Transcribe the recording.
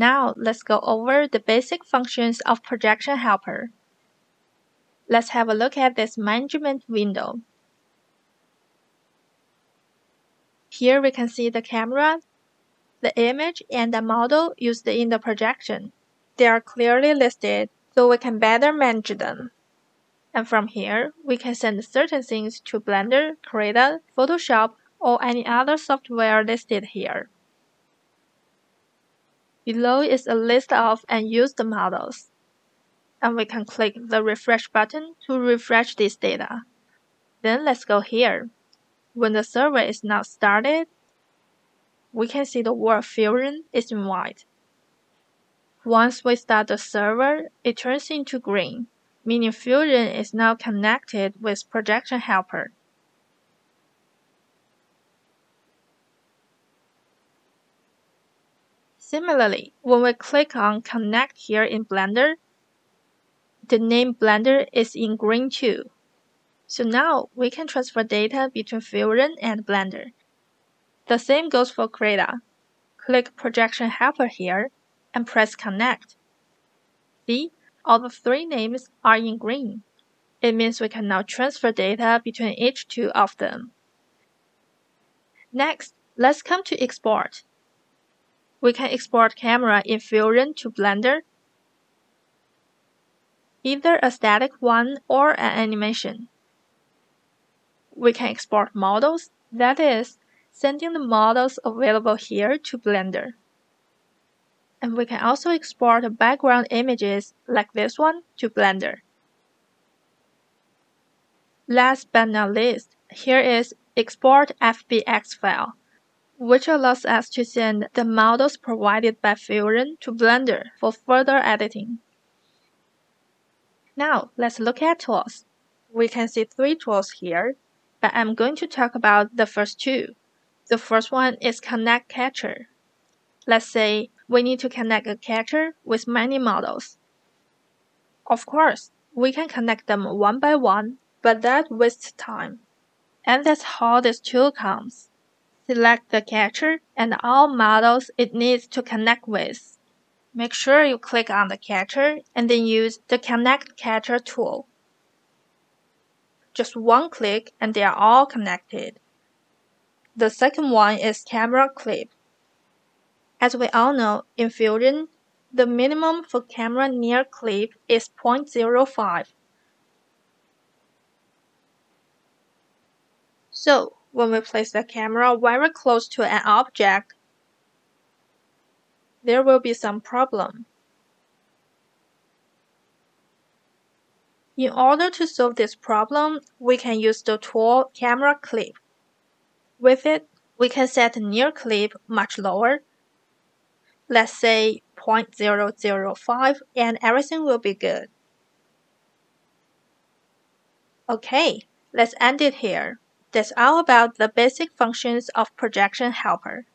Now let's go over the basic functions of Projection Helper. Let's have a look at this management window. Here we can see the camera, the image, and the model used in the projection. They are clearly listed so we can better manage them. And from here, we can send certain things to Blender, Krita, Photoshop, or any other software listed here. Below is a list of unused models. And we can click the refresh button to refresh this data. Then let's go here. When the server is not started, we can see the word Fusion is in white. Once we start the server, it turns into green, meaning Fusion is now connected with Projection Helper. Similarly, when we click on Connect here in Blender, the name Blender is in green too. So now we can transfer data between Fusion and Blender. The same goes for Krita. Click Projection Helper here and press Connect. See, all the three names are in green. It means we can now transfer data between each two of them. Next, let's come to Export we can export camera in Fusion to Blender, either a static one or an animation. We can export models, that is, sending the models available here to Blender. And we can also export background images like this one to Blender. Last but not least, here is Export FBX file which allows us to send the models provided by Fusion to Blender for further editing. Now, let's look at tools. We can see three tools here, but I'm going to talk about the first two. The first one is Connect Catcher. Let's say we need to connect a catcher with many models. Of course, we can connect them one by one, but that wastes time. And that's how this tool comes select the catcher and all models it needs to connect with. Make sure you click on the catcher and then use the Connect Catcher tool. Just one click and they are all connected. The second one is Camera Clip. As we all know, in Fusion, the minimum for camera near clip is 0.05. So, when we place the camera very close to an object, there will be some problem. In order to solve this problem, we can use the tool Camera Clip. With it, we can set near clip much lower. Let's say 0.005 and everything will be good. Okay, let's end it here. That's all about the basic functions of Projection Helper.